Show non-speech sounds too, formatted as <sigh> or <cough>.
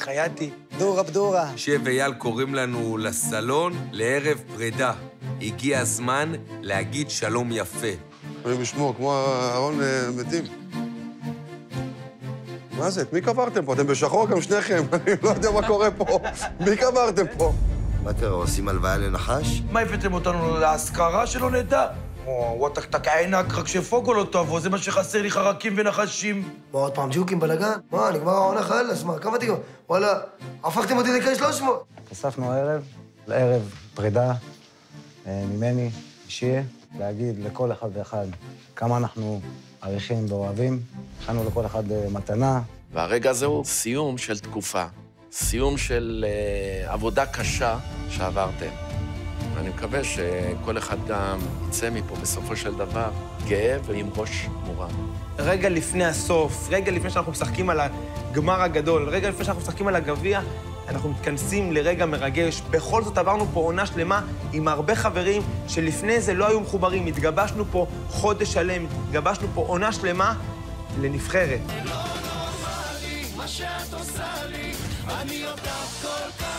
חייתי. בדורה בדורה. שב ואייל קוראים לנו לסלון לערב פרידה. הגיע הזמן להגיד שלום יפה. אלוהים ישמור, כמו אהרון אה, מתים. מה זה? את מי קברתם פה? אתם בשחור גם שניכם, <laughs> אני לא יודע מה קורה פה. מי קברתם פה? מה קרה, עושים הלוויה לנחש? מה הבאתם אותנו לאזכרה שלא נדע? או, וואטק טק עינק, רק שפוגו לא טוב, זה מה שחסר לי חרקים ונחשים. מה, עוד פעם ג'וקים בלאגן? מה, נגמר העונה חלאס, מה, כמה תיקים? וואלה, הפכתם אותי לכאן 300. אספנו הערב, לערב פרידה אה, ממני, אישי, להגיד לכל אחד ואחד כמה אנחנו מעריכים ואוהבים. הכנו לכל אחד אה, מתנה. והרגע הזה הוא סיום של תקופה, סיום של uh, עבודה קשה שעברתם. ואני מקווה שכל אחד גם יצא מפה בסופו של דבר גאה ועם ראש מורם. רגע לפני הסוף, רגע לפני שאנחנו משחקים על הגמר הגדול, רגע לפני שאנחנו משחקים על הגביע, אנחנו מתכנסים לרגע מרגש. בכל זאת עברנו פה עונה שלמה עם הרבה חברים שלפני זה לא היו מחוברים. התגבשנו פה חודש שלם, התגבשנו פה עונה שלמה לנבחרת. מה שאת עושה לי, אני אותך כל כך